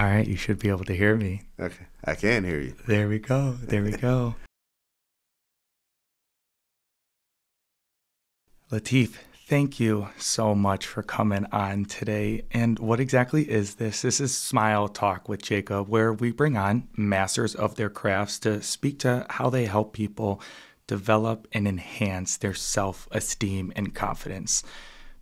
All right, you should be able to hear me. Okay, I can hear you. There we go. There we go. Lateef, thank you so much for coming on today. And what exactly is this? This is Smile Talk with Jacob, where we bring on masters of their crafts to speak to how they help people develop and enhance their self esteem and confidence.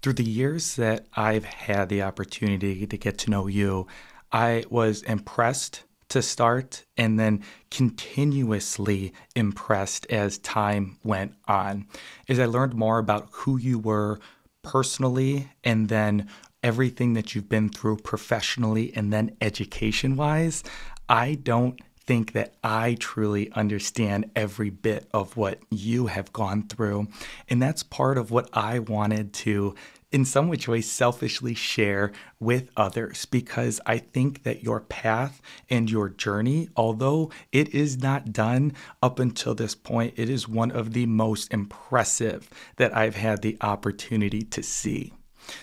Through the years that I've had the opportunity to get to know you, I was impressed to start and then continuously impressed as time went on. As I learned more about who you were personally and then everything that you've been through professionally and then education wise, I don't think that I truly understand every bit of what you have gone through. And that's part of what I wanted to in some which way selfishly share with others because I think that your path and your journey, although it is not done up until this point, it is one of the most impressive that I've had the opportunity to see.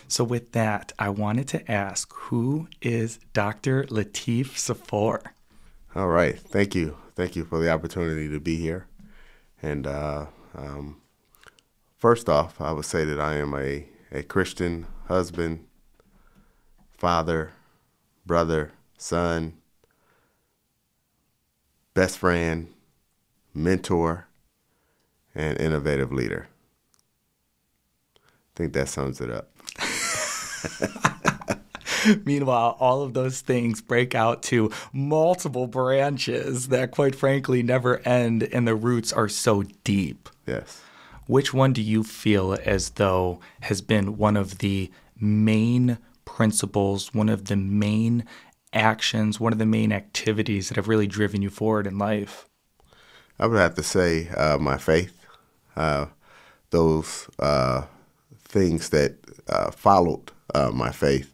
So, with that, I wanted to ask who is Dr. Lateef Saffore? All right. Thank you. Thank you for the opportunity to be here. And uh, um, first off, I would say that I am a a Christian husband, father, brother, son, best friend, mentor, and innovative leader. I think that sums it up. Meanwhile, all of those things break out to multiple branches that, quite frankly, never end, and the roots are so deep. Yes. Which one do you feel as though has been one of the main principles, one of the main actions, one of the main activities that have really driven you forward in life? I would have to say uh, my faith. Uh, those uh, things that uh, followed uh, my faith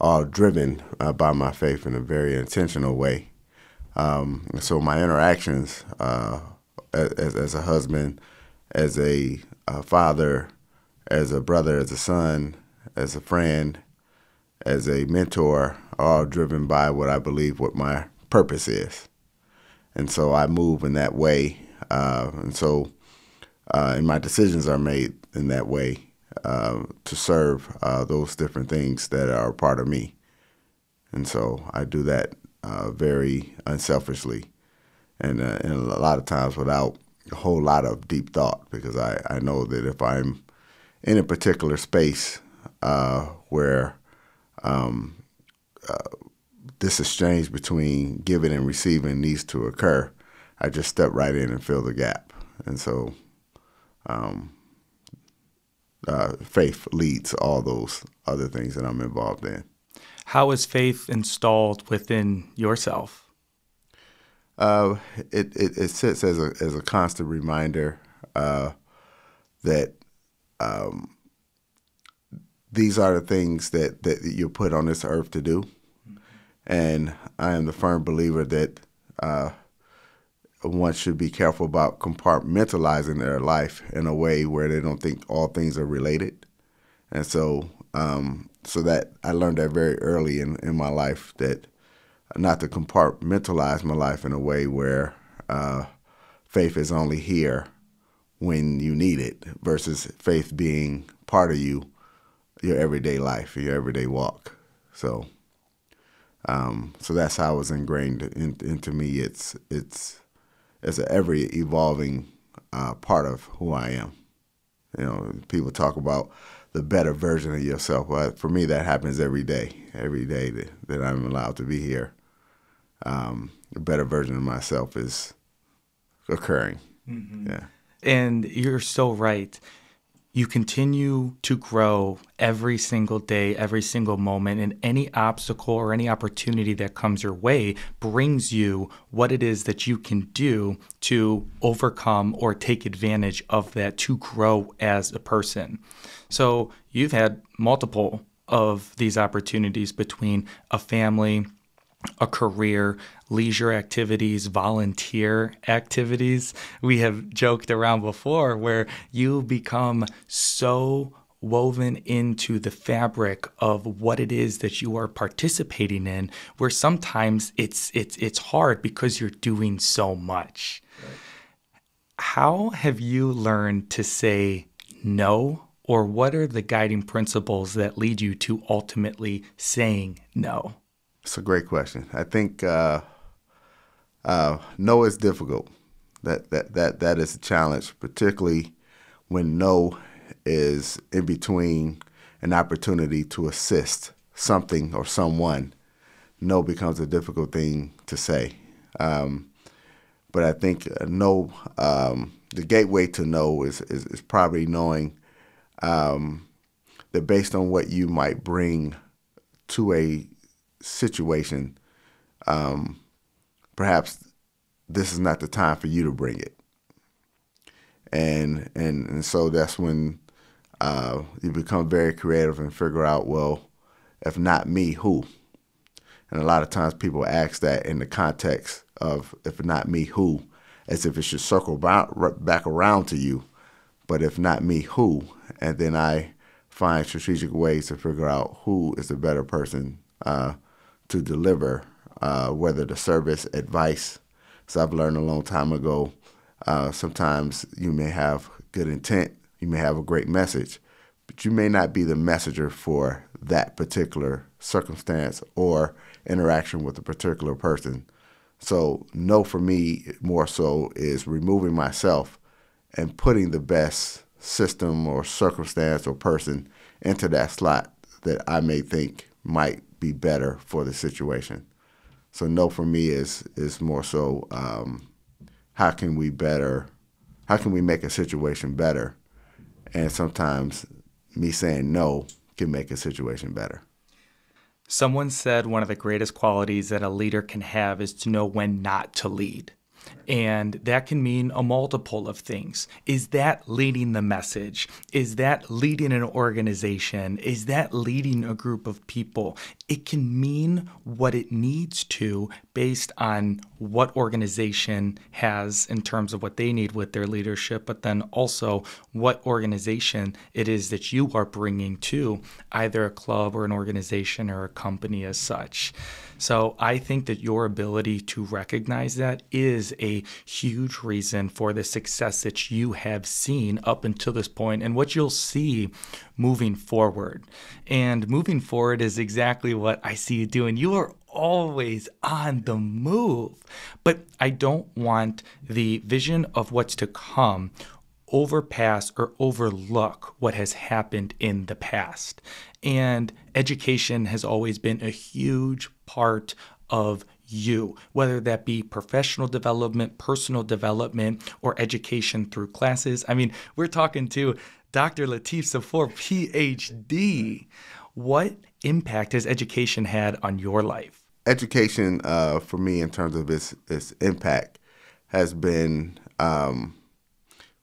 are driven uh, by my faith in a very intentional way. Um, so my interactions as, as a husband, as a, a father, as a brother, as a son, as a friend, as a mentor, all driven by what I believe what my purpose is. And so I move in that way. Uh, and so, uh, and my decisions are made in that way uh, to serve uh, those different things that are part of me. And so I do that uh, very unselfishly and, uh, and a lot of times without a whole lot of deep thought because I, I know that if I'm in a particular space uh, where um, uh, this exchange between giving and receiving needs to occur, I just step right in and fill the gap. And so um, uh, faith leads all those other things that I'm involved in. How is faith installed within yourself? Uh, it, it, it sits as a as a constant reminder uh, that um, these are the things that that you're put on this earth to do, and I am the firm believer that uh, one should be careful about compartmentalizing their life in a way where they don't think all things are related, and so um, so that I learned that very early in, in my life that not to compartmentalize my life in a way where uh, faith is only here when you need it versus faith being part of you, your everyday life, your everyday walk. So, um, so that's how it was ingrained in, into me. It's it's it's an ever evolving uh, part of who I am. You know, people talk about the better version of yourself. Well, for me, that happens every day. Every day that, that I'm allowed to be here, um, a better version of myself is occurring. Mm-hmm. Yeah. And you're so right. You continue to grow every single day, every single moment, and any obstacle or any opportunity that comes your way brings you what it is that you can do to overcome or take advantage of that to grow as a person. So you've had multiple of these opportunities between a family, a career, leisure activities, volunteer activities. We have joked around before where you become so woven into the fabric of what it is that you are participating in where sometimes it's it's it's hard because you're doing so much right. how have you learned to say no or what are the guiding principles that lead you to ultimately saying no it's a great question. I think uh, uh, no is difficult. That that that that is a challenge particularly when no is in between an opportunity to assist something or someone, no becomes a difficult thing to say. Um, but I think uh, no, um, the gateway to no is, is, is probably knowing um, that based on what you might bring to a situation, um, perhaps this is not the time for you to bring it. And, and, and so that's when uh, you become very creative and figure out, well, if not me, who? And a lot of times people ask that in the context of if not me, who, as if it should circle back around to you. But if not me, who? And then I find strategic ways to figure out who is the better person uh, to deliver, uh, whether the service, advice. So I've learned a long time ago, uh, sometimes you may have good intent, you may have a great message, but you may not be the messenger for that particular circumstance or interaction with a particular person. So, no, for me, more so is removing myself and putting the best system or circumstance or person into that slot that I may think might be better for the situation. So, no, for me is is more so um, how can we better, how can we make a situation better and sometimes me saying no can make a situation better. Someone said one of the greatest qualities that a leader can have is to know when not to lead. And that can mean a multiple of things. Is that leading the message? Is that leading an organization? Is that leading a group of people? It can mean what it needs to based on what organization has in terms of what they need with their leadership, but then also what organization it is that you are bringing to either a club or an organization or a company as such. So I think that your ability to recognize that is a huge reason for the success that you have seen up until this point and what you'll see moving forward. And moving forward is exactly what I see you doing. You are always on the move. But I don't want the vision of what's to come overpass or overlook what has happened in the past. And education has always been a huge part of you, whether that be professional development, personal development, or education through classes. I mean, we're talking to Dr. Lateef Saffore, PhD. What impact has education had on your life? Education, uh, for me, in terms of its, its impact, has been um,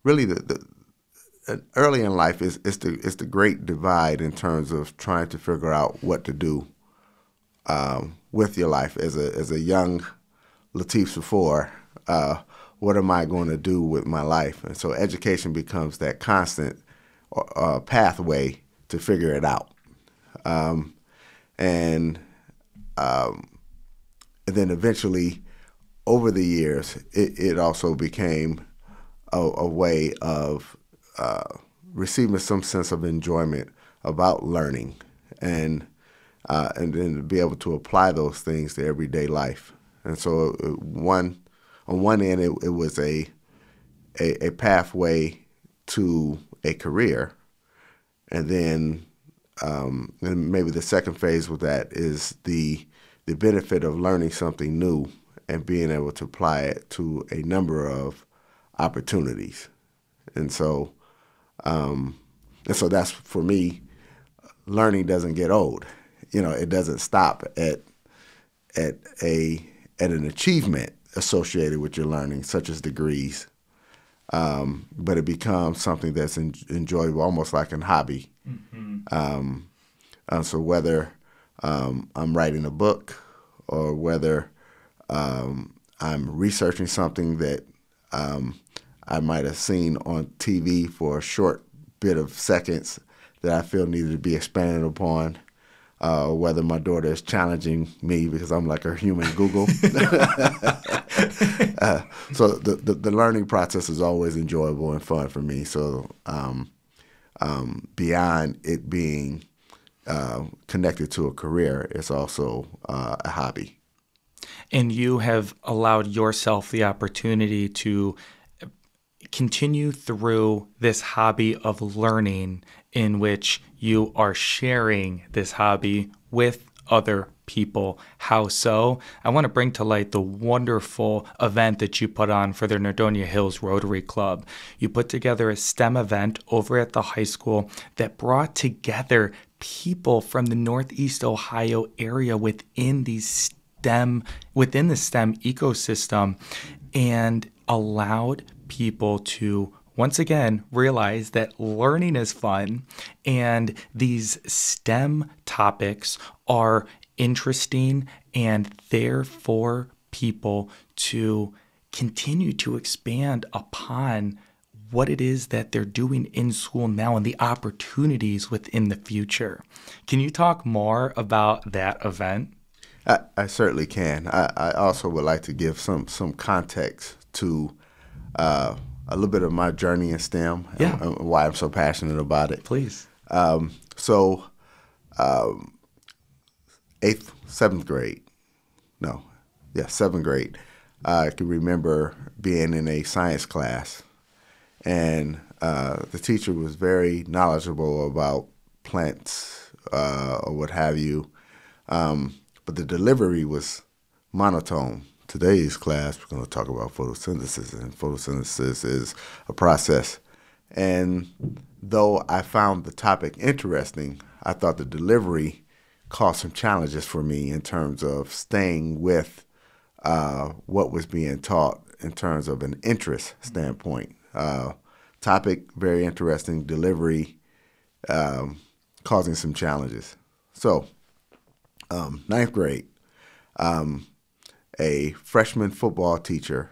really the, the uh, early in life is it's the it's the great divide in terms of trying to figure out what to do um, with your life as a as a young Lateef Saffore. Uh, what am I going to do with my life? And so education becomes that constant uh, pathway to figure it out. Um, and um, and then eventually, over the years, it, it also became a, a way of uh, receiving some sense of enjoyment about learning and uh, and then to be able to apply those things to everyday life. And so, uh, one on one end, it, it was a, a, a pathway to a career, and then um, and maybe the second phase with that is the the benefit of learning something new and being able to apply it to a number of opportunities. And so, um, and so that's for me. Learning doesn't get old. You know, it doesn't stop at at a at an achievement associated with your learning, such as degrees. Um, but it becomes something that's en- enjoyable, almost like a hobby. Mm-hmm. Um, so whether um, I'm writing a book or whether um, I'm researching something that um, I might have seen on TV for a short bit of seconds that I feel needed to be expanded upon. Uh, whether my daughter is challenging me because I'm like her human Google. uh, so the, the, the learning process is always enjoyable and fun for me. So um, um, beyond it being uh, connected to a career, it's also uh, a hobby. And you have allowed yourself the opportunity to continue through this hobby of learning in which you are sharing this hobby with other people. How so? I want to bring to light the wonderful event that you put on for the Nordonia Hills Rotary Club. You put together a STEM event over at the high school that brought together people from the Northeast Ohio area within these STEM within the STEM ecosystem and allowed people to once again realize that learning is fun and these STEM topics are interesting and there for people to continue to expand upon what it is that they're doing in school now and the opportunities within the future. Can you talk more about that event? I, I certainly can. I, I, also would like to give some some context to uh, a little bit of my journey in STEM yeah. and, why I'm so passionate about it. Please. Um, so, um, eighth, seventh grade, no, yeah, seventh grade, I can remember being in a science class, and uh, the teacher was very knowledgeable about plants uh, or what have you, um, but the delivery was monotone today's class, we're going to talk about photosynthesis, and photosynthesis is a process. And though I found the topic interesting, I thought the delivery caused some challenges for me in terms of staying with uh, what was being taught in terms of an interest standpoint. Uh, topic very interesting, delivery um, causing some challenges. So, um, ninth grade. Um, a freshman football teacher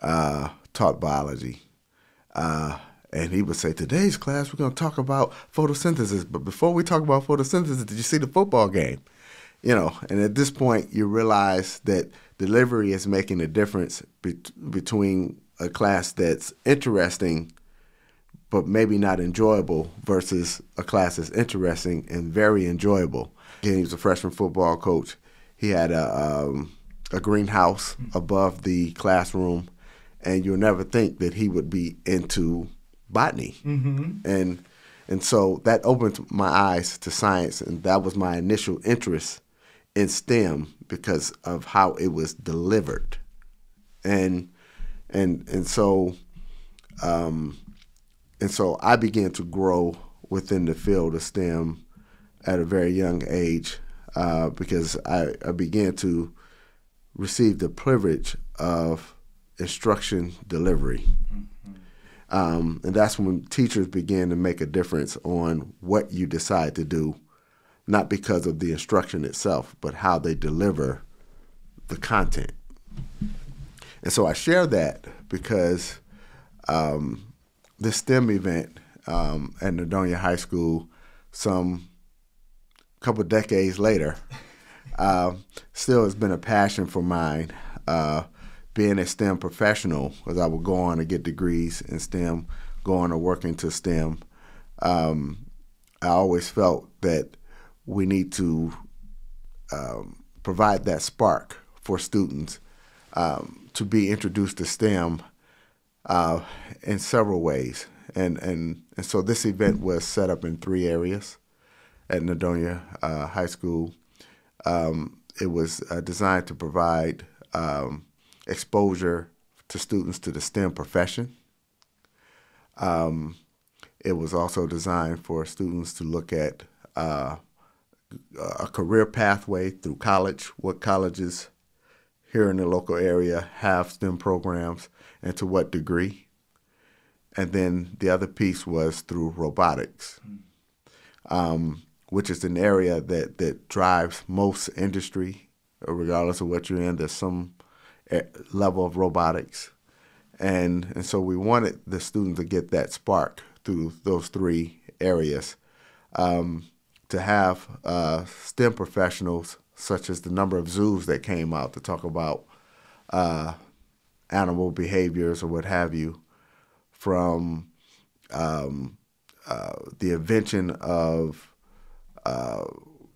uh, taught biology. Uh, and he would say, Today's class, we're going to talk about photosynthesis. But before we talk about photosynthesis, did you see the football game? You know, and at this point, you realize that delivery is making a difference be- between a class that's interesting but maybe not enjoyable versus a class that's interesting and very enjoyable. He was a freshman football coach. He had a um, a greenhouse above the classroom, and you'll never think that he would be into botany. Mm-hmm. And and so that opened my eyes to science, and that was my initial interest in STEM because of how it was delivered, and and and so um, and so I began to grow within the field of STEM at a very young age uh, because I, I began to received the privilege of instruction delivery. Um, and that's when teachers began to make a difference on what you decide to do, not because of the instruction itself, but how they deliver the content. And so I share that because um, this STEM event um, at Nordonia High School, some couple decades later, uh, still has been a passion for mine. Uh, being a STEM professional, as I would go on to get degrees in STEM, go on to work into STEM, um, I always felt that we need to um, provide that spark for students um, to be introduced to STEM uh, in several ways. And, and, and so this event was set up in three areas at Nordonia uh, High School. Um, it was uh, designed to provide um, exposure to students to the STEM profession. Um, it was also designed for students to look at uh, a career pathway through college, what colleges here in the local area have STEM programs, and to what degree. And then the other piece was through robotics. Um, which is an area that, that drives most industry, regardless of what you're in. There's some eh, level of robotics. And, and so we wanted the students to get that spark through those three areas um, to have uh, STEM professionals, such as the number of zoos that came out to talk about uh, animal behaviors or what have you, from um, uh, the invention of uh,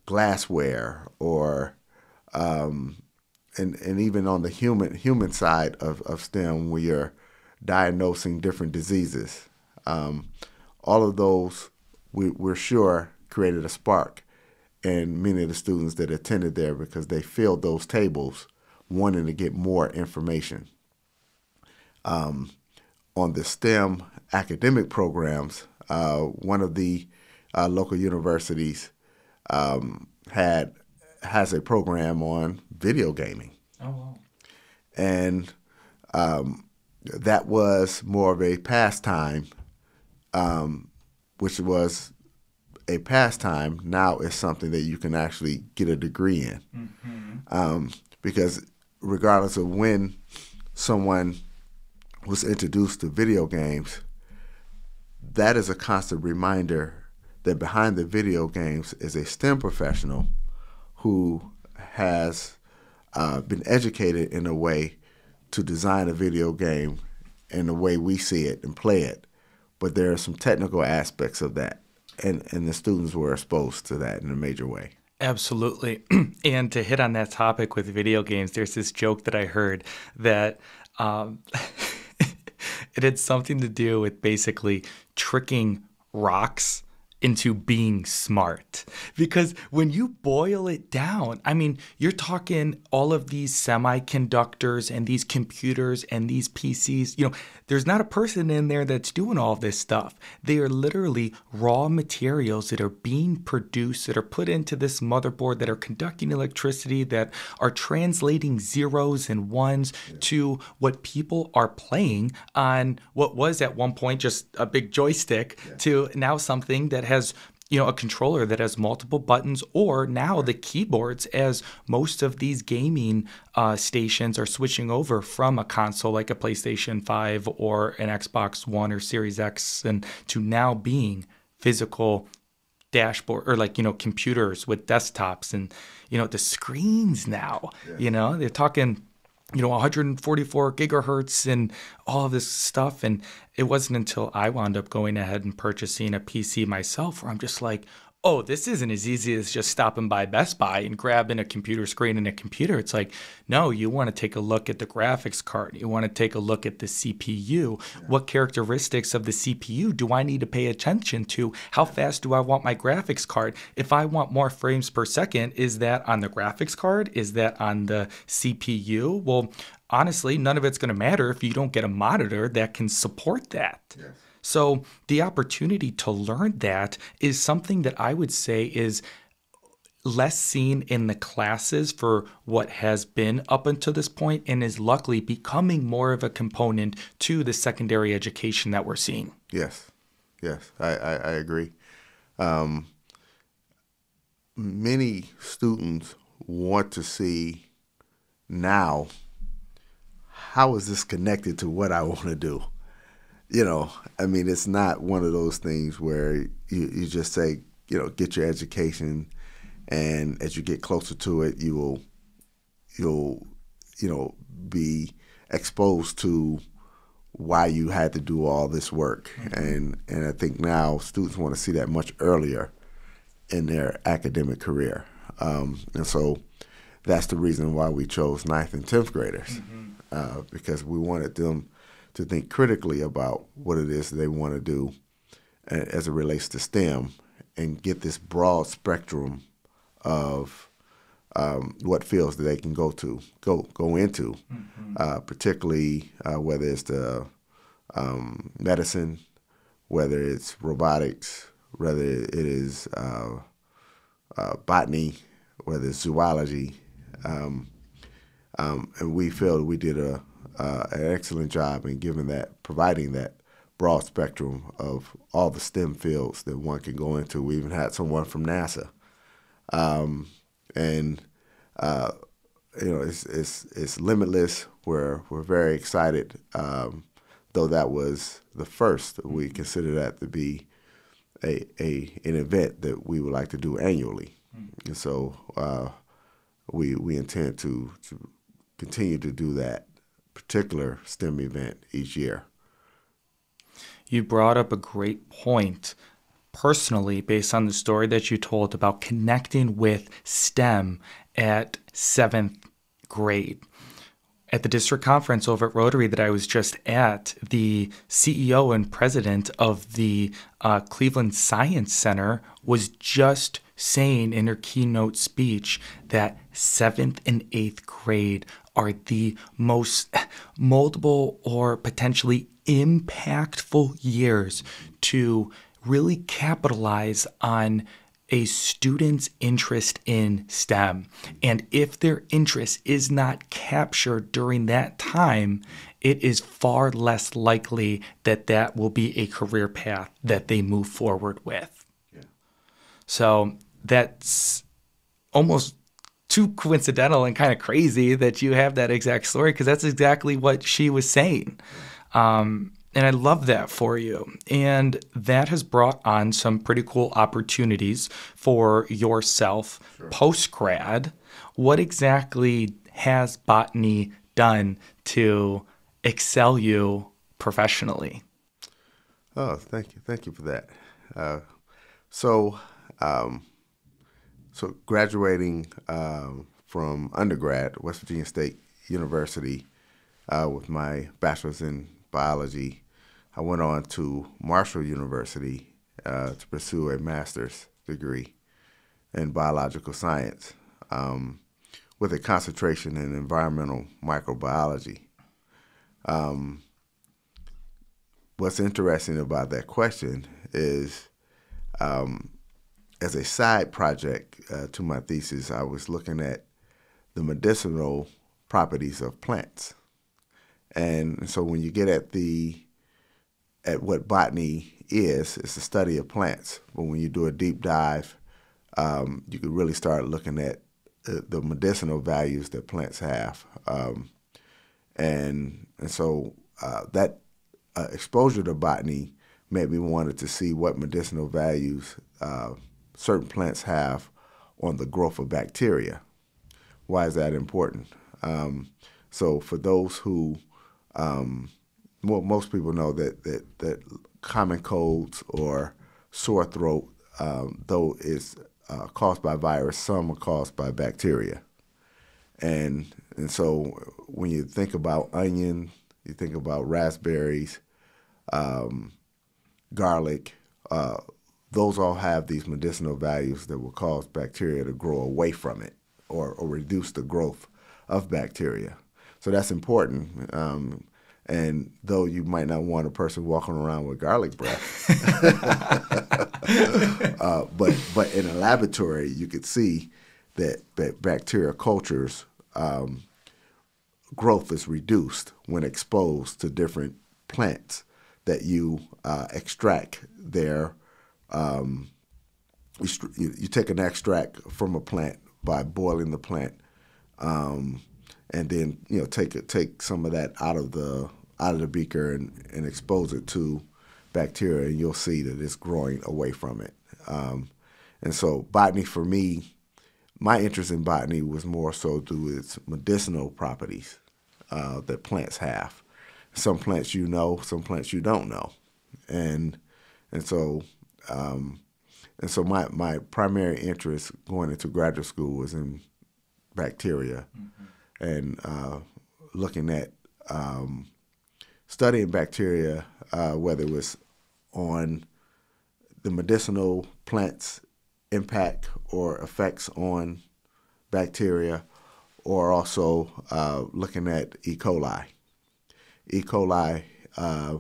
glassware or um, and, and even on the human human side of, of STEM, we are diagnosing different diseases. Um, all of those, we, we're sure, created a spark in many of the students that attended there because they filled those tables wanting to get more information. Um, on the STEM academic programs, uh, one of the uh, local universities um, had has a program on video gaming. Oh wow! And um, that was more of a pastime, um, which was a pastime. Now is something that you can actually get a degree in, mm-hmm. um, because regardless of when someone was introduced to video games, that is a constant reminder that behind the video games is a STEM professional who has uh, been educated in a way to design a video game in the way we see it and play it. But there are some technical aspects of that, and, and the students were exposed to that in a major way. Absolutely. and to hit on that topic with video games, there's this joke that I heard that um, it had something to do with basically tricking rocks into being smart. Because when you boil it down, I mean, you're talking all of these semiconductors and these computers and these PCs. You know, there's not a person in there that's doing all this stuff. They are literally raw materials that are being produced, that are put into this motherboard, that are conducting electricity, that are translating zeros and ones to what people are playing on what was at one point just a big joystick yeah. to now something that has you know a controller that has multiple buttons or now the keyboards as most of these gaming uh, stations are switching over from a console like a playstation 5 or an xbox one or series x and to now being physical dashboard or like you know computers with desktops and you know the screens now yeah. you know they're talking you know 144 gigahertz and all of this stuff. And it wasn't until i wound up going ahead and purchasing a pc myself where i'm just like oh, this isn't as easy as just stopping by Best Buy and grabbing a computer screen and a computer. It's like, no, you want to take a look at the graphics card. You want to take a look at the CPU. Yeah. What characteristics of the CPU do I need to pay attention to? How fast do I want my graphics card? If I want more frames per second, is that on the graphics card? Is that on the CPU? Well, honestly, none of it's going to matter if you don't get a monitor that can support that. Yes. So the opportunity to learn that is something that I would say is less seen in the classes for what has been up until this point and is luckily becoming more of a component to the secondary education that we're seeing. Yes, yes, I, I, I agree. Um, many students want to see now how is this connected to what I want to do? You know, I mean, it's not one of those things where you, you just say, you know, get your education, and as you get closer to it, you will, you'll, you know, be exposed to why you had to do all this work, mm-hmm. and and I think now students want to see that much earlier in their academic career, um, and so that's the reason why we chose ninth and tenth graders, mm-hmm. uh, because we wanted them to think critically about what it is they want to do as it relates to STEM and get this broad spectrum of um, what fields that they can go to, go go into, mm-hmm. uh, particularly uh, whether it's the um, medicine, whether it's robotics, whether it is uh, uh botany, whether it's zoology, um, um and we felt we did a uh, an excellent job in giving that, providing that broad spectrum of all the STEM fields that one can go into. We even had someone from NASA, um, and uh, you know it's, it's it's limitless. We're we're very excited, um, though that was the first. We consider that to be a, a an event that we would like to do annually, mm. and so uh, we we intend to, to continue to do that particular STEM event each year. You brought up a great point personally based on the story that you told about connecting with STEM at seventh grade. At the district conference over at Rotary that I was just at, the CEO and president of the uh, Cleveland Science Center was just saying in her keynote speech that seventh and eighth grade are the most multiple or potentially impactful years to really capitalize on a student's interest in STEM. And if their interest is not captured during that time, it is far less likely that that will be a career path that they move forward with. Yeah. So that's almost too coincidental and kind of crazy that you have that exact story because that's exactly what she was saying. Um, and I love that for you. And that has brought on some pretty cool opportunities for yourself sure. post grad. What exactly has botany done to excel you professionally? Oh, thank you. Thank you for that. Uh, so, um, so graduating um, from undergrad, West Virginia State University, uh, with my bachelor's in biology, I went on to Marshall University uh, to pursue a master's degree in biological science um, with a concentration in environmental microbiology. Um, what's interesting about that question is um, as a side project uh, to my thesis, I was looking at the medicinal properties of plants. And so when you get at the at what botany is, it's the study of plants. But when you do a deep dive, um, you can really start looking at the, the medicinal values that plants have. Um, and and so uh, that uh, exposure to botany made me wanted to see what medicinal values uh, certain plants have on the growth of bacteria. Why is that important? Um, so for those who, um, well, most people know that, that, that common colds or sore throat, um, though is uh, caused by virus, some are caused by bacteria. And, and so when you think about onion, you think about raspberries, um, garlic, uh, those all have these medicinal values that will cause bacteria to grow away from it or, or reduce the growth of bacteria. So that's important. Um, and though you might not want a person walking around with garlic breath, uh, but but in a laboratory you could see that, that bacteria cultures um, growth is reduced when exposed to different plants that you uh, extract their um, you, you, take an extract from a plant by boiling the plant, um, and then you know take take some of that out of the out of the beaker and, and expose it to bacteria, and you'll see that it's growing away from it. Um, and so botany for me, my interest in botany was more so through its medicinal properties uh, that plants have. Some plants you know, some plants you don't know, and and so um, and so my, my primary interest going into graduate school was in bacteria mm-hmm. and uh, looking at um, studying bacteria, uh, whether it was on the medicinal plants' impact or effects on bacteria, or also uh, looking at E. coli. E. coli uh,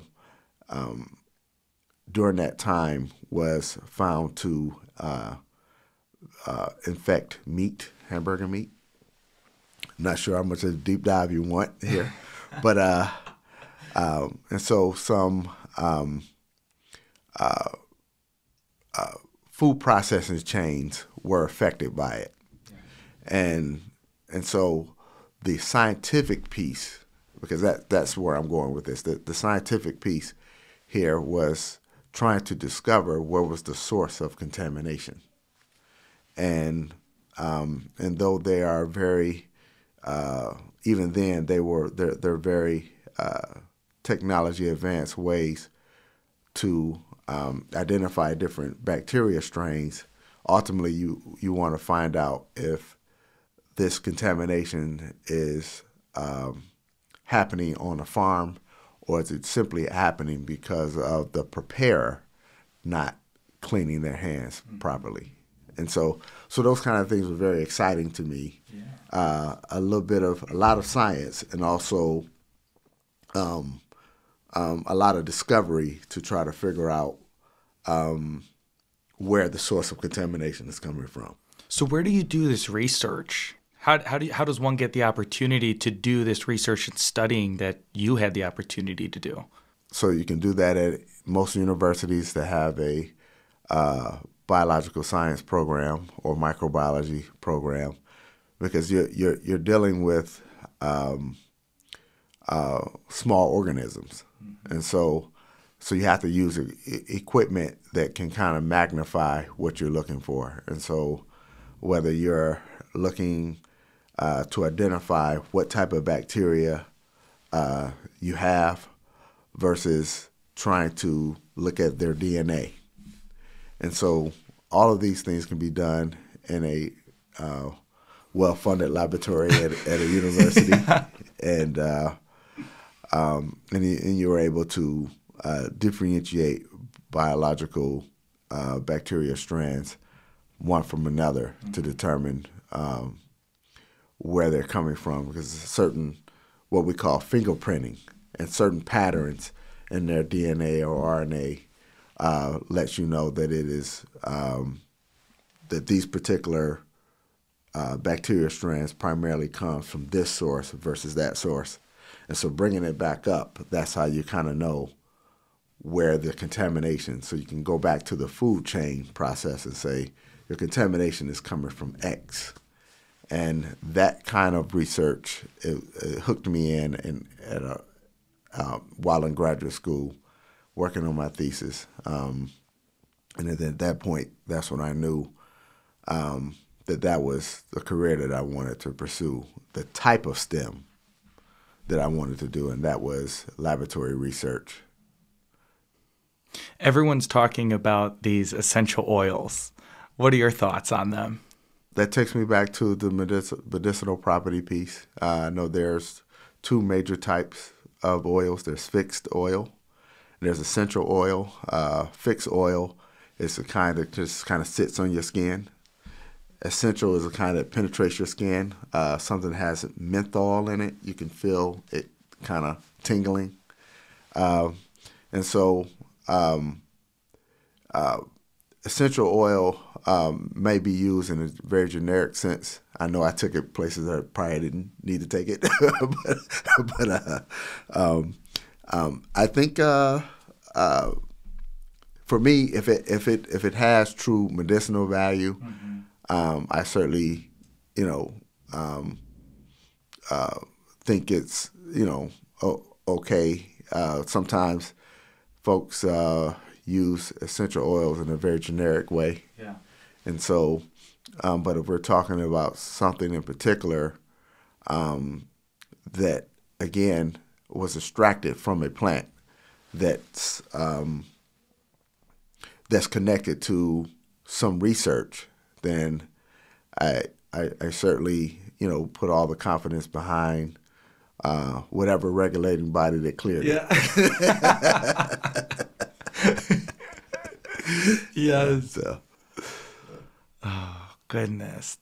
um, during that time was found to uh, uh, infect meat, hamburger meat. Not sure how much of a deep dive you want here, but uh, um, and so some um, uh, uh, food processing chains were affected by it, and and so the scientific piece, because that that's where I'm going with this. The, the scientific piece here was trying to discover where was the source of contamination. And um, and though they are very, uh, even then they were they're, they're very uh, technology advanced ways to um, identify different bacteria strains. Ultimately, you you want to find out if this contamination is um, happening on a farm or is it simply happening because of the preparer not cleaning their hands mm-hmm. properly? And so, so those kind of things were very exciting to me. Yeah. Uh, a little bit of a lot of science and also um, um, a lot of discovery to try to figure out um, where the source of contamination is coming from. So, where do you do this research? How, how, do you, how does one get the opportunity to do this research and studying that you had the opportunity to do? So you can do that at most universities that have a uh, biological science program or microbiology program, because you're you're, you're dealing with um, uh, small organisms, mm-hmm. and so so you have to use equipment that can kind of magnify what you're looking for, and so whether you're looking uh, to identify what type of bacteria uh, you have versus trying to look at their DNA. And so all of these things can be done in a uh, well-funded laboratory at, at a university, and uh, um, and, you, and you are able to uh, differentiate biological uh, bacteria strands one from another mm-hmm. to determine um, where they're coming from because certain what we call fingerprinting and certain patterns in their DNA or RNA uh, lets you know that it is um, that these particular uh, strands primarily comes from this source versus that source, and so bringing it back up, that's how you kind of know where the contamination. So you can go back to the food chain process and say your contamination is coming from X and that kind of research it, it hooked me in, in at a uh, while in graduate school, working on my thesis. Um, and then at that point, that's when I knew um, that that was the career that I wanted to pursue, the type of STEM that I wanted to do, and that was laboratory research. Everyone's talking about these essential oils. What are your thoughts on them? That takes me back to the medicinal property piece. Uh, I know there's two major types of oils. There's fixed oil, there's essential oil. Uh, fixed oil is the kind that just kind of sits on your skin. Essential is the kind that penetrates your skin. Uh, something that has menthol in it. You can feel it kind of tingling. Uh, and so, um, uh, essential oil um, may be used in a very generic sense. I know I took it places that I probably didn't need to take it, but, but uh, um, um, I think uh, uh, for me, if it if it if it has true medicinal value, mm-hmm. Um, I certainly you know um, uh, think it's you know okay. Uh, sometimes folks uh, use essential oils in a very generic way. Yeah. And so, um, but if we're talking about something in particular um, that, again, was extracted from a plant that's um, that's connected to some research, then I, I, I certainly you know put all the confidence behind uh, whatever regulating body that cleared yeah. it. yes. Oh, goodness.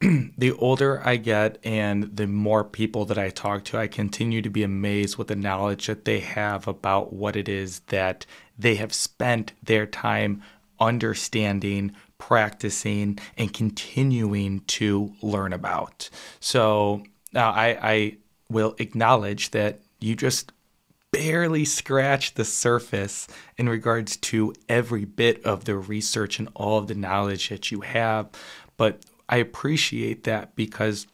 the older I get and the more people that I talk to, I continue to be amazed with the knowledge that they have about what it is that they have spent their time understanding, practicing, and continuing to learn about. So now I, I will acknowledge that you just barely scratch the surface in regards to every bit of the research and all of the knowledge that you have. But I appreciate that because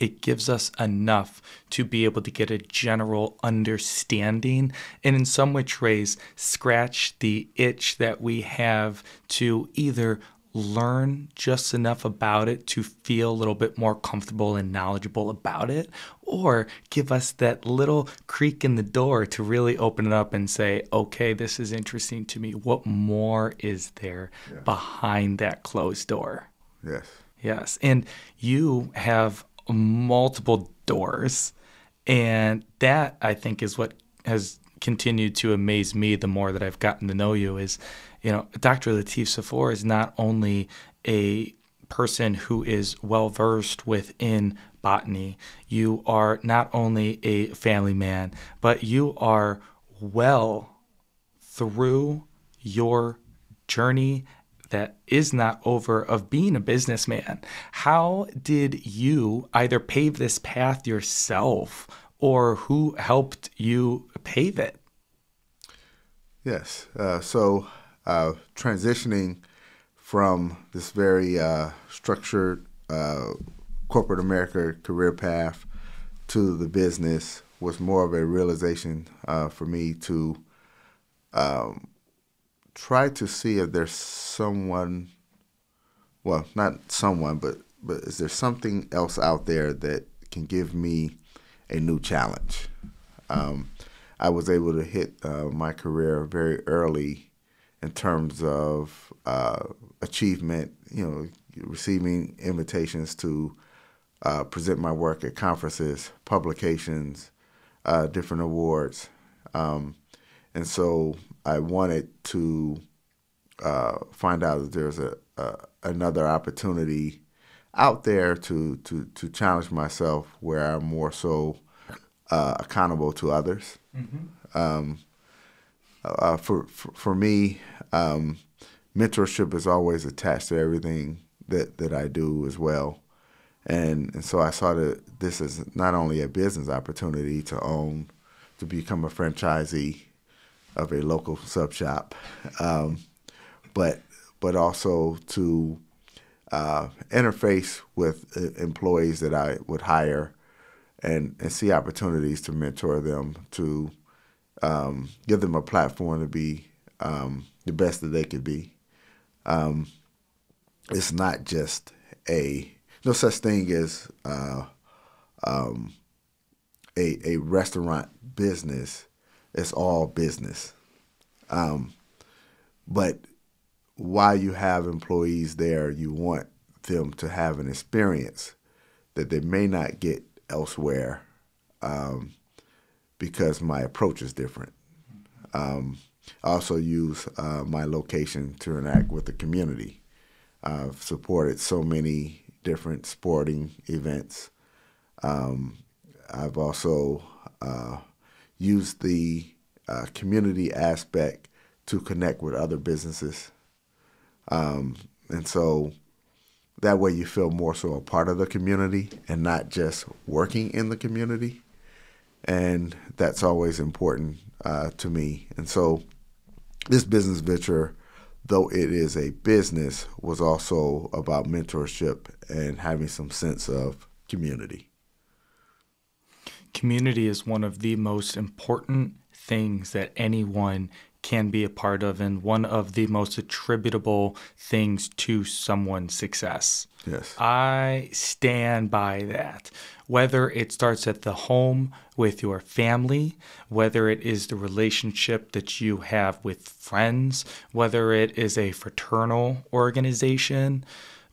it gives us enough to be able to get a general understanding and in some which ways scratch the itch that we have to either learn just enough about it to feel a little bit more comfortable and knowledgeable about it, or give us that little creak in the door to really open it up and say, okay, this is interesting to me. What more is there yeah. behind that closed door? Yes. Yes. And you have multiple doors. And that I think is what has continued to amaze me the more that I've gotten to know you is, you know, Dr. Lateef Saffore is not only a person who is well versed within botany. You are not only a family man, but you are well through your journey that is not over of being a businessman. How did you either pave this path yourself or who helped you pave it? Yes. Uh, so, uh, transitioning from this very uh, structured uh, corporate America career path to the business was more of a realization uh, for me to um, try to see if there's someone, well, not someone, but but is there something else out there that can give me a new challenge? Um, I was able to hit uh, my career very early in terms of uh, achievement. You know, receiving invitations to uh, present my work at conferences, publications, uh, different awards. Um, and so I wanted to uh, find out that there's a, a, another opportunity out there to, to, to challenge myself where I'm more so uh, accountable to others. Mm-hmm. Um, uh, for, for, for me, um, mentorship is always attached to everything that that I do as well, and and so I saw that this is not only a business opportunity to own, to become a franchisee of a local sub shop, um, but but also to uh, interface with uh, employees that I would hire and, and see opportunities to mentor them, to um, give them a platform to be um, the best that they could be. Um, it's not just a no such thing as uh, um, a a restaurant business. It's all business. Um, but while you have employees there, you want them to have an experience that they may not get elsewhere um, because my approach is different. Um, I also use uh, my location to interact with the community. I've supported so many different sporting events. Um, I've also uh, used the uh, community aspect to connect with other businesses. Um, and so that way you feel more so a part of the community and not just working in the community. And that's always important uh, to me. And so this business venture, though it is a business, was also about mentorship and having some sense of community. Community is one of the most important things that anyone can be a part of and one of the most attributable things to someone's success. Yes. I stand by that. Whether it starts at the home with your family, whether it is the relationship that you have with friends, whether it is a fraternal organization,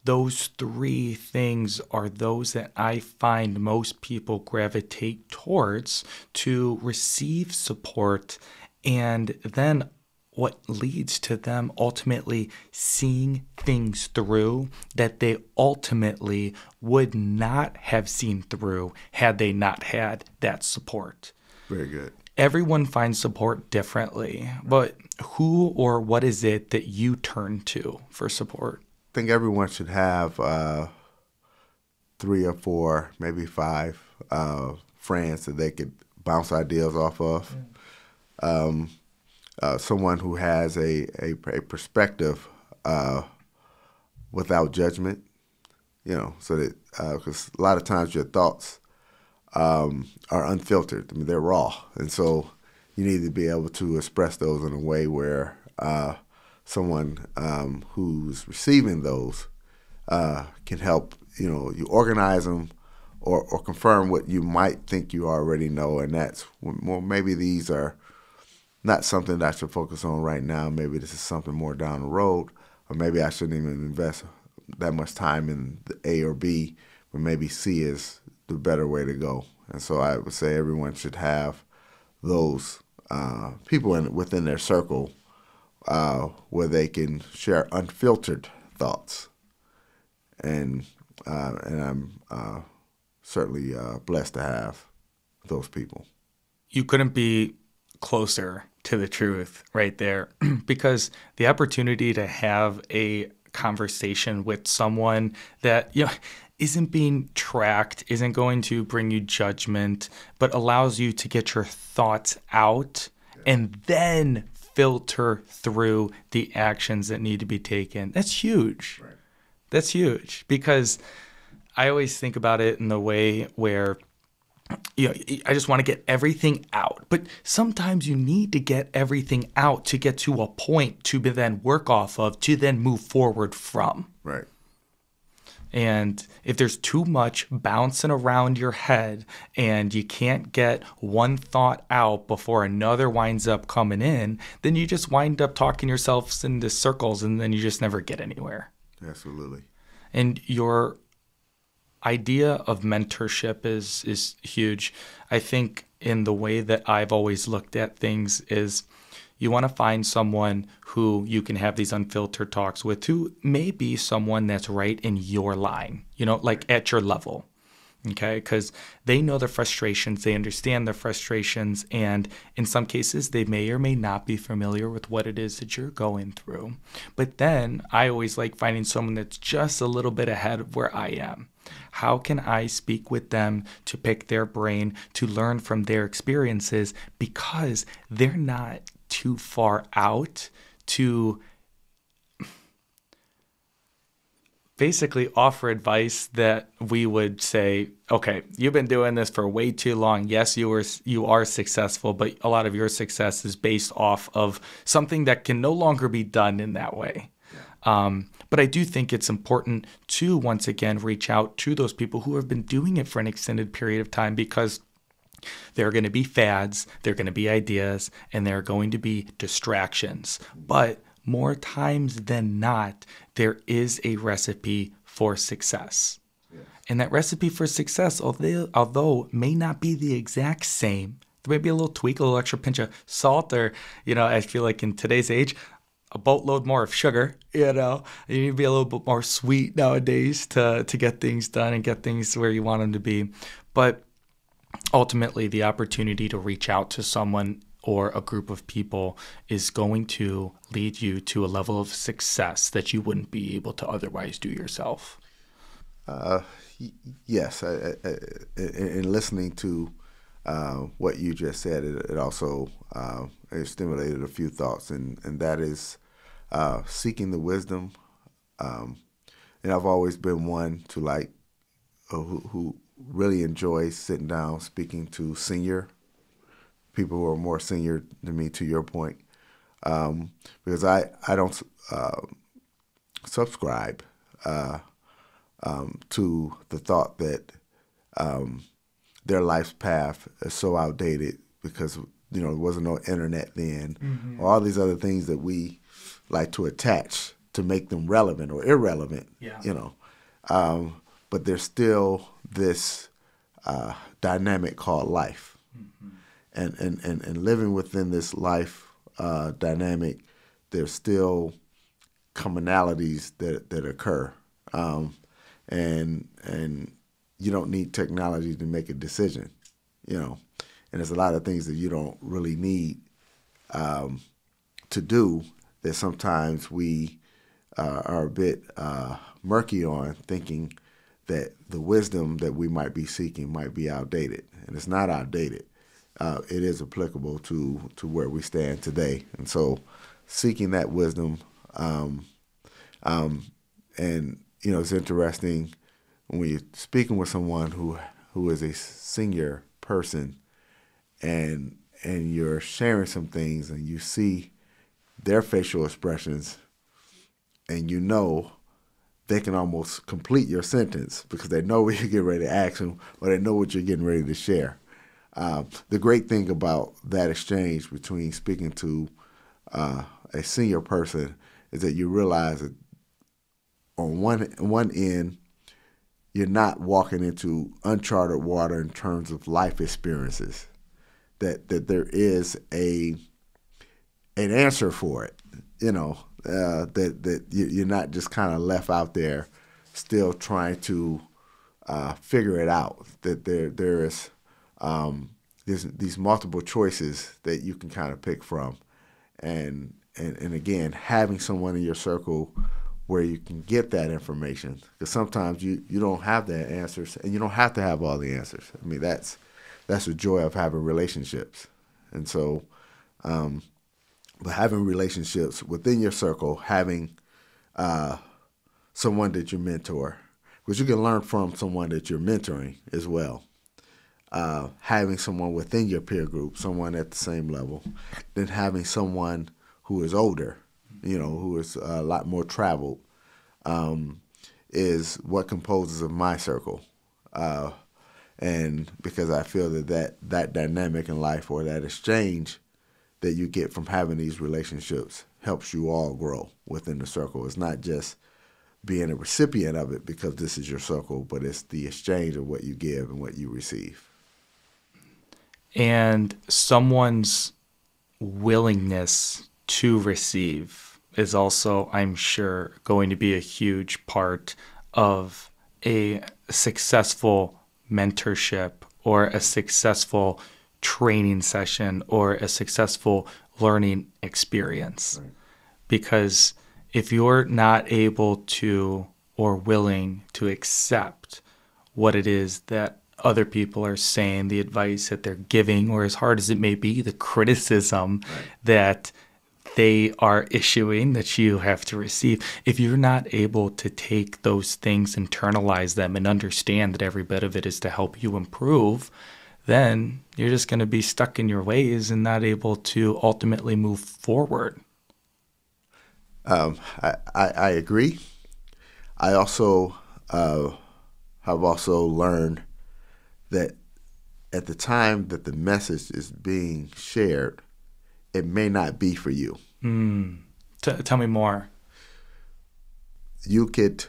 those three things are those that I find most people gravitate towards to receive support and then what leads to them ultimately seeing things through that they ultimately would not have seen through had they not had that support. Very good. Everyone finds support differently, but who or what is it that you turn to for support? I think everyone should have uh, three or four, maybe five uh, friends that they could bounce ideas off of. Um, uh, someone who has a, a, a perspective uh, without judgment you know, so that because uh, a lot of times your thoughts um, are unfiltered. I mean, they're raw, and so you need to be able to express those in a way where uh, someone um, who's receiving those uh, can help. You know, you organize them. Or, or confirm what you might think you already know, and that's well, maybe these are not something that I should focus on right now. Maybe this is something more down the road, or maybe I shouldn't even invest that much time in the A or B, but maybe C is the better way to go. And so I would say everyone should have those uh, people in, within their circle uh, where they can share unfiltered thoughts. And uh, and I'm uh, certainly uh, blessed to have those people. You couldn't be closer to the truth right there because the opportunity to have a conversation with someone that you know isn't being tracked, isn't going to bring you judgment, but allows you to get your thoughts out and then filter through the actions that need to be taken. That's huge. Right. That's huge because I always think about it in the way where you know, I just want to get everything out. But sometimes you need to get everything out to get to a point to then work off of, to then move forward from. Right. And if there's too much bouncing around your head and you can't get one thought out before another winds up coming in, then you just wind up talking yourselves into circles and then you just never get anywhere. Absolutely. And your idea of mentorship is is huge. I think in the way that I've always looked at things is you want to find someone who you can have these unfiltered talks with who may be someone that's right in your line, you know, like at your level. Okay, because they know the frustrations, they understand the frustrations, and in some cases, they may or may not be familiar with what it is that you're going through. But then I always like finding someone that's just a little bit ahead of where I am. How can I speak with them to pick their brain, to learn from their experiences because they're not too far out to basically offer advice that we would say, okay, you've been doing this for way too long. Yes, you were you are successful, but a lot of your success is based off of something that can no longer be done in that way. Yeah. Um, but I do think it's important to once again reach out to those people who have been doing it for an extended period of time because there are going to be fads, there are going to be ideas, and there are going to be distractions. But more times than not, there is a recipe for success. And that recipe for success, although, although may not be the exact same, there may be a little tweak, a little extra pinch of salt, or, you know, I feel like in today's age, a boatload more of sugar, you know. You need to be a little bit more sweet nowadays to, to get things done and get things where you want them to be. But ultimately, the opportunity to reach out to someone or a group of people is going to lead you to a level of success that you wouldn't be able to otherwise do yourself. Uh, yes, in listening to uh, what you just said, it, it also uh, it stimulated a few thoughts, and, and that is uh, seeking the wisdom. Um, and I've always been one to like uh, who, who really enjoys sitting down speaking to senior people who are more senior than me. To your point, um, because I I don't uh, subscribe uh, um, to the thought that um, their life's path is so outdated because you know there wasn't no internet then, mm-hmm. all these other things that we like to attach to make them relevant or irrelevant. Yeah. You know, um, but there's still this uh, dynamic called life, mm-hmm. and, and and and living within this life uh, dynamic, there's still commonalities that that occur, um, and and you don't need technology to make a decision, you know, and there's a lot of things that you don't really need um, to do that sometimes we uh, are a bit uh, murky on, thinking that the wisdom that we might be seeking might be outdated, and it's not outdated. Uh, it is applicable to to where we stand today, and so seeking that wisdom, um, um, and you know, it's interesting when you're speaking with someone who who is a senior person, and and you're sharing some things, and you see their facial expressions, and you know they can almost complete your sentence because they know what you're getting ready to ask them, or they know what you're getting ready to share. Uh, the great thing about that exchange between speaking to uh, a senior person is that you realize that on one one end, you're not walking into uncharted water in terms of life experiences. That that there is a an answer for it. You know uh, that that you're not just kind of left out there, still trying to uh, figure it out. That there there is um, these multiple choices that you can kind of pick from, and and and again having someone in your circle where you can get that information because sometimes you you don't have the answers and you don't have to have all the answers. I mean that's that's the joy of having relationships, and so. Um, but having relationships within your circle, having uh, someone that you mentor, because you can learn from someone that you're mentoring as well uh, having someone within your peer group, someone at the same level, than having someone who is older, you know, who is a lot more traveled, um, is what composes of my circle. Uh, and because I feel that, that that dynamic in life or that exchange that you get from having these relationships helps you all grow within the circle. It's not just being a recipient of it because this is your circle, but it's the exchange of what you give and what you receive and someone's willingness to receive is also, I'm sure, going to be a huge part of a successful mentorship or a successful training session or a successful learning experience. Right. Because if you're not able to or willing to accept what it is that other people are saying, the advice that they're giving, or as hard as it may be, the criticism right. that they are issuing that you have to receive. If you're not able to take those things, internalize them, and understand that every bit of it is to help you improve, then you're just going to be stuck in your ways and not able to ultimately move forward. Um, I, I, I, agree. I also uh, have also learned that at the time that the message is being shared, it may not be for you. Mm. T- tell me more. You could,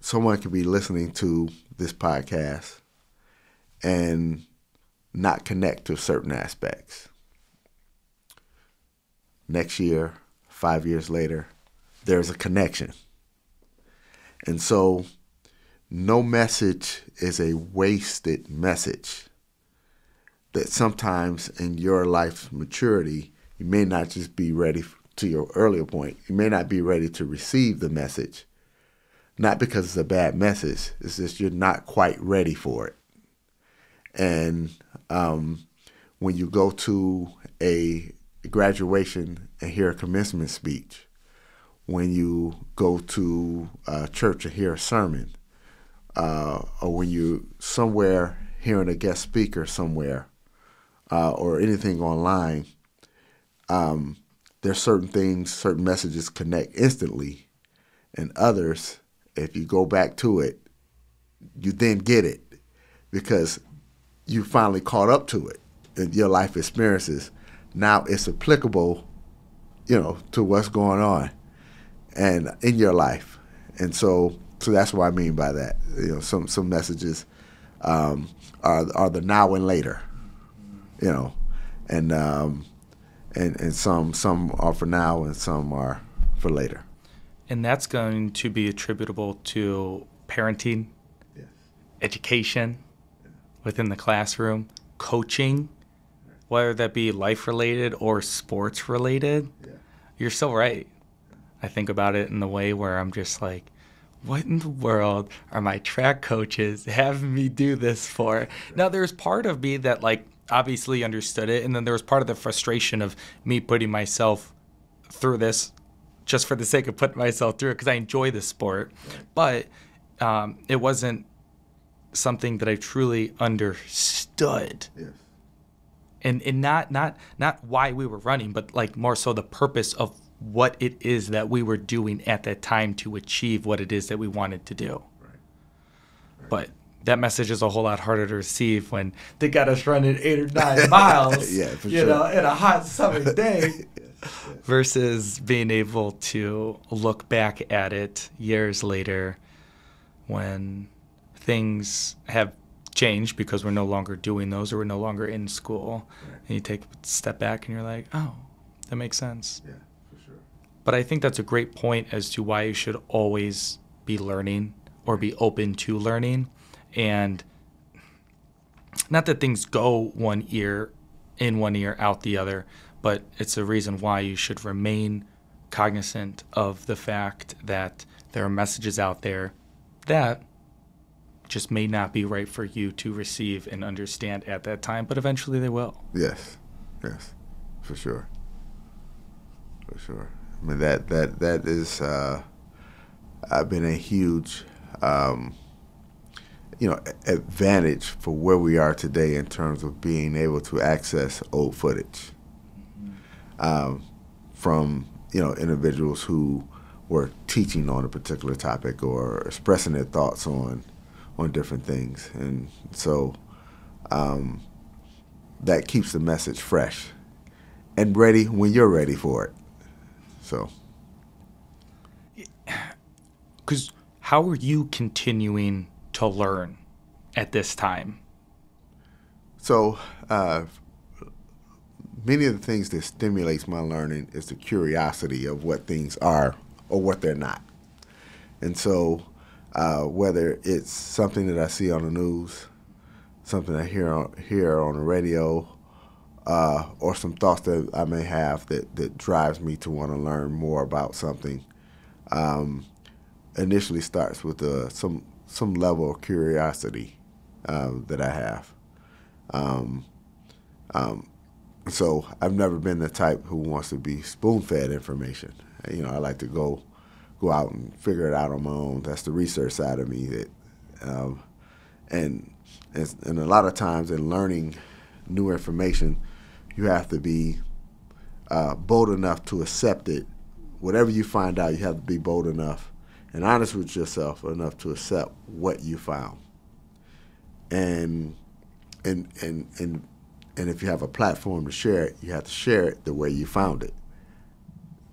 someone could be listening to this podcast and not connect to certain aspects. Next year, five years later, there's a connection. And so no message is a wasted message. That sometimes in your life maturity, you may not just be ready to your earlier point, you may not be ready to receive the message. Not because it's a bad message, it's just you're not quite ready for it. And um, when you go to a graduation and hear a commencement speech, when you go to a church and hear a sermon, uh, or when you somewhere hearing a guest speaker somewhere uh, or anything online, um, there's certain things, certain messages connect instantly, and others, if you go back to it, you then get it. Because you finally caught up to it in your life experiences. Now it's applicable, you know, to what's going on and in your life. And so so that's what I mean by that. You know, some some messages um, are are the now and later. You know, and um, and and some some are for now and some are for later. And that's going to be attributable to parenting, yes. education. Within the classroom, coaching, whether that be life related or sports related. Yeah. You're so right. I think about it in the way where I'm just like, what in the world are my track coaches having me do this for? Now, there's part of me that, like, obviously understood it. And then there was part of the frustration of me putting myself through this just for the sake of putting myself through it because I enjoy the sport. But um, it wasn't something that I truly understood. Yes. And, and not not not why we were running, but like more so the purpose of what it is that we were doing at that time to achieve what it is that we wanted to do. Right. But that message is a whole lot harder to receive when they got us running eight or nine miles, Yeah, for you sure. know, in a hot summer day, versus being able to look back at it years later when things have changed because we're no longer doing those or we're no longer in school. Right. And you take a step back and you're like, oh, that makes sense. Yeah, for sure. But I think that's a great point as to why you should always be learning or be open to learning. And not that things go one ear in one ear out the other, but it's a reason why you should remain cognizant of the fact that there are messages out there that just may not be right for you to receive and understand at that time, but eventually they will. Yes, yes, for sure, for sure. I mean that that that is uh, uh, been a huge, um, you know, advantage for where we are today in terms of being able to access old footage. Um, from you know individuals who were teaching on a particular topic or expressing their thoughts on on different things, and so. Um, that keeps the message fresh and ready when you're ready for it. So, Because how are you continuing to learn at this time? so uh, many of the things that stimulates my learning is the curiosity of what things are or what they're not. And so, uh, whether it's something that I see on the news, something I hear on, hear on the radio, uh, or some thoughts that I may have that, that drives me to want to learn more about something, um, initially starts with uh, some some level of curiosity um, that I have. Um, um, so I've never been the type who wants to be spoon-fed information. You know, I like to go go out and figure it out on my own. That's the research side of me. That um, and, and a lot of times in learning new information, you have to be uh, bold enough to accept it. Whatever you find out, you have to be bold enough and honest with yourself enough to accept what you found. And and and and and if you have a platform to share it, you have to share it the way you found it.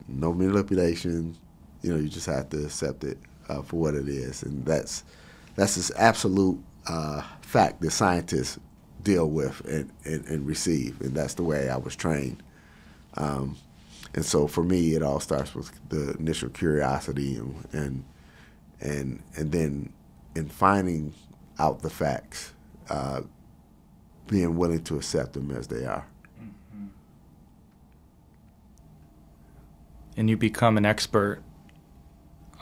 No manipulation. You know, you just have to accept it uh, for what it is, and that's that's this absolute uh, fact that scientists deal with and, and, and receive, and that's the way I was trained. Um, and so for me, it all starts with the initial curiosity and and and, and then in finding out the facts, uh, being willing to accept them as they are. and you become an expert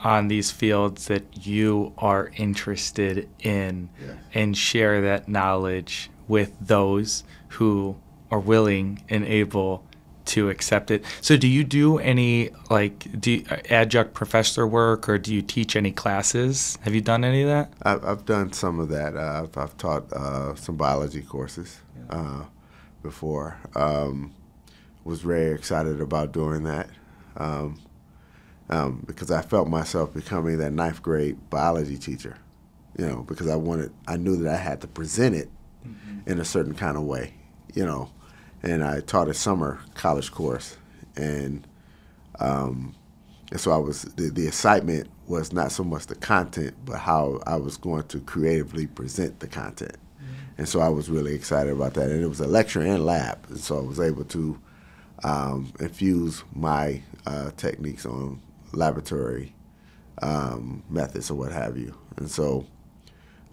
on these fields that you are interested in Yes. and share that knowledge with those who are willing and able to accept it. So do you do any like do you, adjunct professor work or do you teach any classes? Have you done any of that? I've, I've done some of that. Uh, I've, I've taught uh, some biology courses uh, before. Um, was very excited about doing that um, um, because I felt myself becoming that ninth grade biology teacher. You know, because I wanted, I knew that I had to present it in a certain kind of way. You know, and I taught a summer college course, and um, and so I was the, the excitement was not so much the content, but how I was going to creatively present the content. And so I was really excited about that. And it was a lecture and lab, and so I was able to um, infuse my uh, techniques on laboratory um, methods or what have you. And so,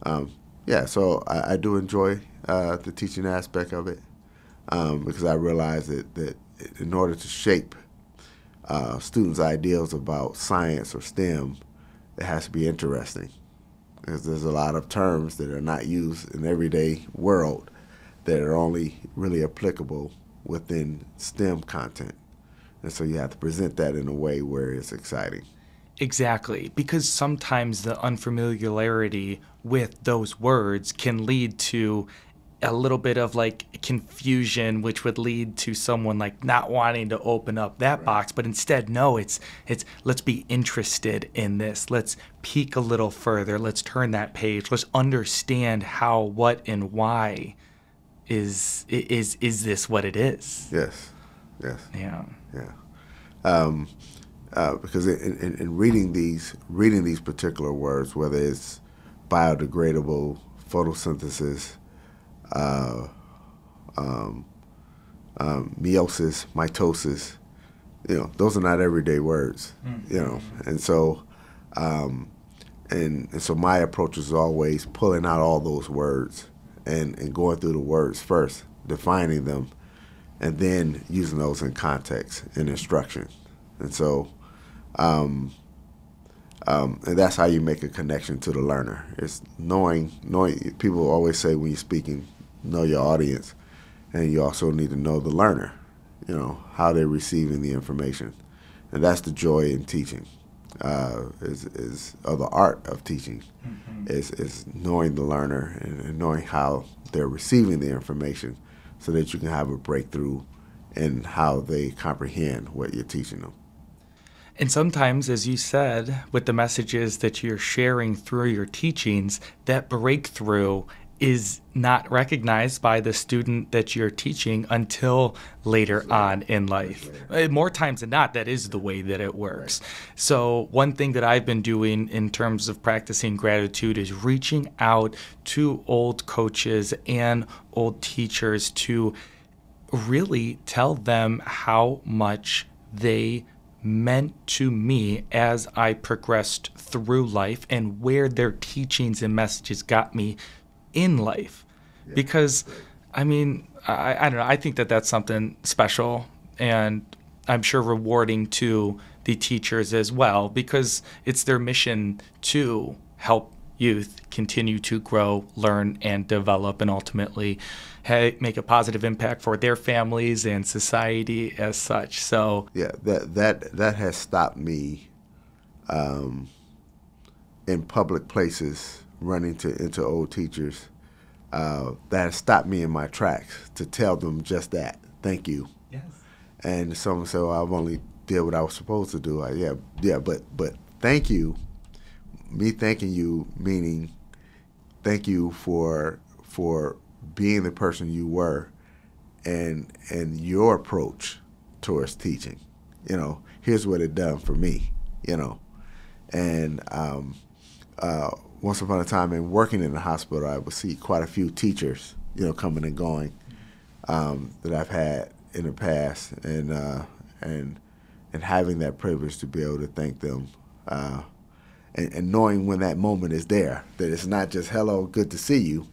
um, yeah, so I, I do enjoy uh, the teaching aspect of it um, because I realize that, that in order to shape uh, students' ideals about science or STEM, it has to be interesting. Because there's a lot of terms that are not used in everyday world that are only really applicable within STEM content. And so you have to present that in a way where it's exciting. Exactly, because sometimes the unfamiliarity with those words can lead to a little bit of like confusion which would lead to someone like not wanting to open up that right. box but instead no it's it's let's be interested in this. Let's peek a little further. Let's turn that page. Let's understand how what and why is is is this what it is? Yes yes. Yeah yeah um, uh, because in, in, in reading these reading these particular words whether it's biodegradable photosynthesis uh, um, um, meiosis, mitosis. You know, those are not everyday words. Mm-hmm. You know, and so, um, and and so my approach is always pulling out all those words and and going through the words first, defining them, and then using those in context and instruction. And so, um, um, and that's how you make a connection to the learner. It's knowing, knowing. People always say when you're speaking, know your audience, and you also need to know the learner. You know how they're receiving the information, and that's the joy in teaching. Uh, is is of the art of teaching, mm-hmm. is is knowing the learner and, and knowing how they're receiving the information, so that you can have a breakthrough in how they comprehend what you're teaching them. And sometimes, as you said, with the messages that you're sharing through your teachings, that breakthrough is not recognized by the student that you're teaching until later on in life. Uh, more times than not, that is the way that it works. So, one thing that I've been doing in terms of practicing gratitude is reaching out to old coaches and old teachers to really tell them how much they meant to me as I progressed through life and where their teachings and messages got me in life yeah. because I mean, I, I don't know. I think that that's something special and I'm sure rewarding to the teachers as well because it's their mission to help youth continue to grow, learn, and develop, and ultimately make a positive impact for their families and society as such. So yeah, that that that has stopped me um, in public places running to into old teachers uh, that stopped me in my tracks to tell them just that. Thank you. Yes. And someone said, well, I've only did what I was supposed to do. I, yeah, yeah, but but thank you. Me thanking you meaning thank you for for being the person you were and and your approach towards teaching. You know, here's what it done for me, you know. And um, uh, once upon a time, in working in the hospital, I would see quite a few teachers, you know, coming and going um, that I've had in the past, and uh, and and having that privilege to be able to thank them, uh, and, and, knowing when that moment is there, that it's not just hello, good to see you,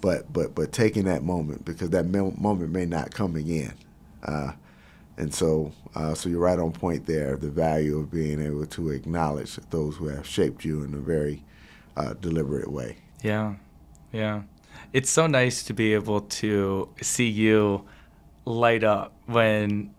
but but but taking that moment because that moment may not come again. Uh, and so, uh, so you're right on point there. The value of being able to acknowledge those who have shaped you in a very uh, deliberate way. Yeah, yeah. It's so nice to be able to see you light up when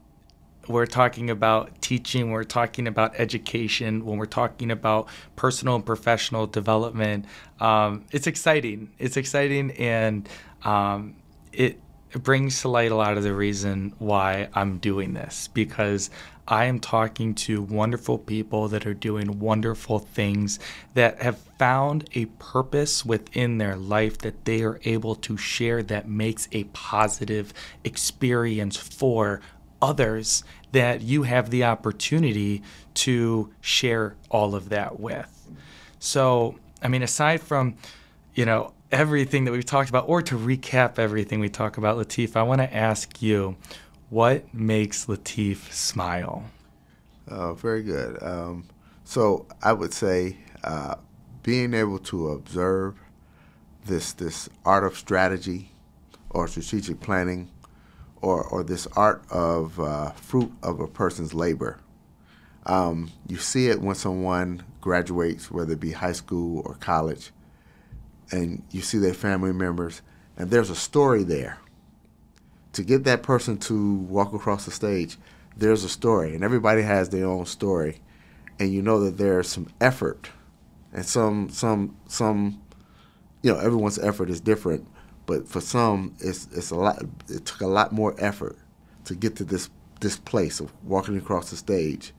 we're talking about teaching, we're talking about education, when we're talking about personal and professional development. Um, it's exciting. It's exciting, and um, it it brings to light a lot of the reason why I'm doing this because I am talking to wonderful people that are doing wonderful things that have found a purpose within their life that they are able to share that makes a positive experience for others that you have the opportunity to share all of that with. So, I mean, aside from, you know, everything that we've talked about, or to recap everything we talk about, Lateef, I want to ask you, what makes Lateef smile? Uh, very good. Um, so I would say uh, being able to observe this this art of strategy or strategic planning or, or this art of uh, fruit of a person's labor. Um, you see it when someone graduates, whether it be high school or college, and you see their family members, and there's a story there. To get that person to walk across the stage, there's a story, and everybody has their own story. and you know that there's some effort and some some some you know everyone's effort is different but for some it's it's a lot it took a lot more effort to get to this this place of walking across the stage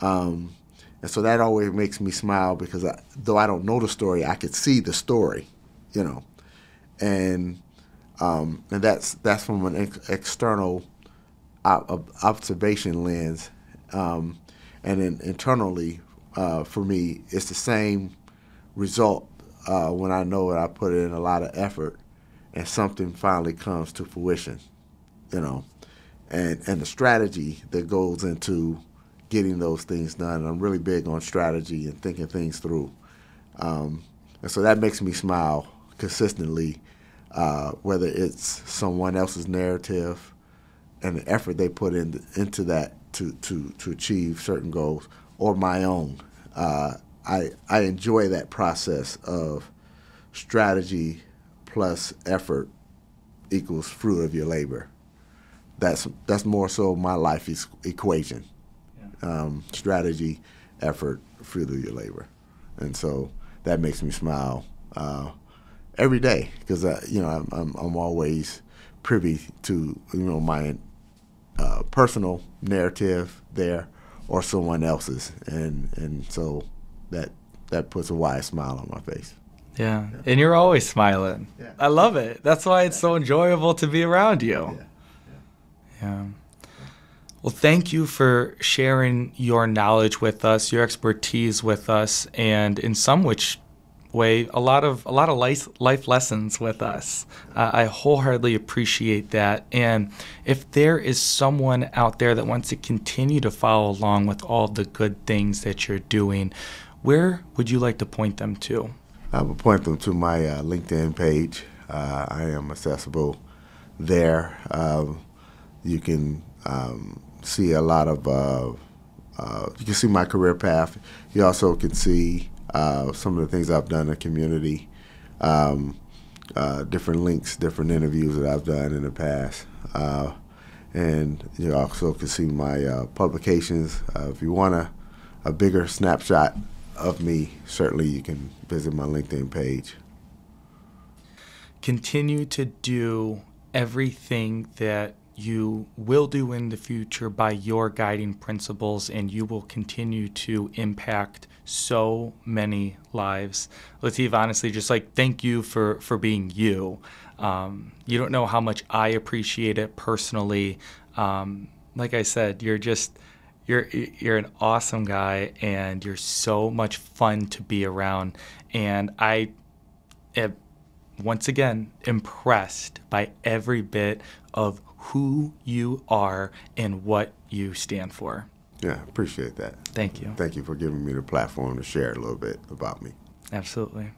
um, and so that always makes me smile because I, though I don't know the story I could see the story you know and um, and that's that's from an ex- external observation lens um, and then internally uh, for me, it's the same result uh, when I know that I put in a lot of effort and something finally comes to fruition, you know, and and the strategy that goes into getting those things done. I'm really big on strategy and thinking things through, um, and so that makes me smile consistently, uh, whether it's someone else's narrative and the effort they put in, into that to, to, to achieve certain goals or my own uh, I I enjoy that process of strategy plus effort equals fruit of your labor. That's that's more so my life is equation. Yeah. Um, strategy, effort, fruit of your labor, and so that makes me smile uh, every day because you know I'm, I'm, I'm always privy to you know my uh, personal narrative there or someone else's, and and so that that puts a wide smile on my face. Yeah, yeah. and you're always smiling. Yeah. I love it. That's why it's so enjoyable to be around you. Yeah. yeah. Well, thank you for sharing your knowledge with us, your expertise with us, and in some which way a lot of a lot of life life lessons with us. Uh, I wholeheartedly appreciate that. And if there is someone out there that wants to continue to follow along with all the good things that you're doing, where would you like to point them to? I would point them to my uh, LinkedIn page. Uh, I am accessible there. Um, you can um, see a lot of. Uh, uh, you can see my career path. You also can see uh, some of the things I've done in the community, um, uh, different links, different interviews that I've done in the past. Uh, and you also can see my uh, publications. Uh, if you want a, a bigger snapshot of me, certainly you can visit my LinkedIn page. Continue to do everything that you will do in the future by your guiding principles, and you will continue to impact so many lives. Lateef, honestly, just like thank you for for being you. Um, you don't know how much I appreciate it personally. Um, like I said, you're just you're you're an awesome guy, and you're so much fun to be around. And I am once again impressed by every bit of who you are and what you stand for. Yeah, appreciate that. Thank you. Thank you for giving me the platform to share a little bit about me. Absolutely.